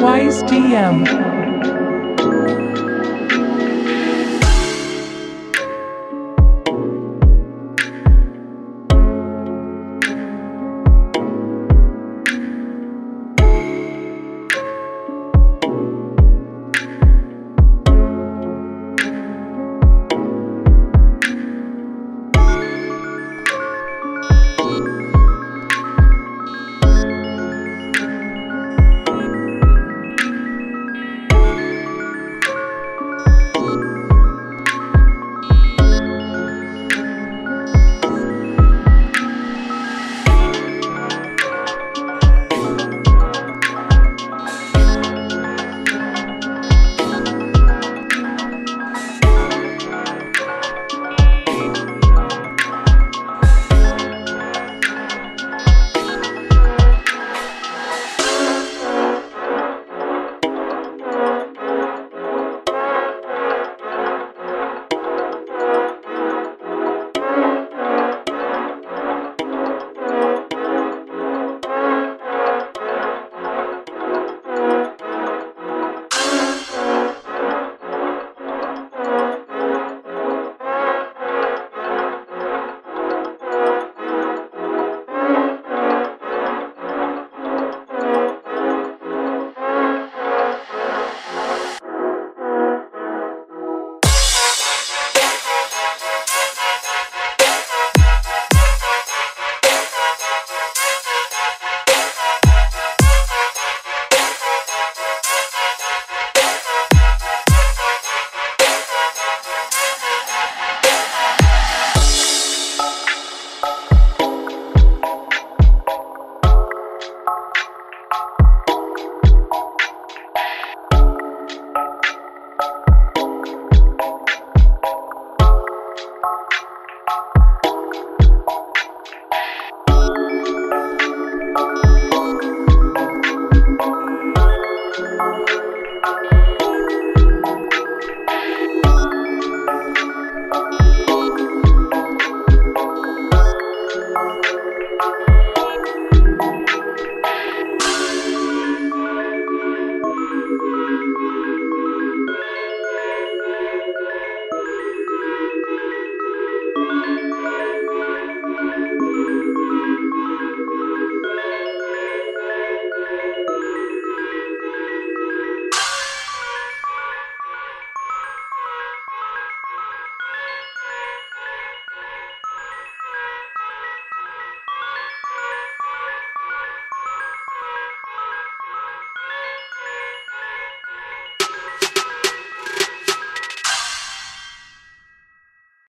Wise DM.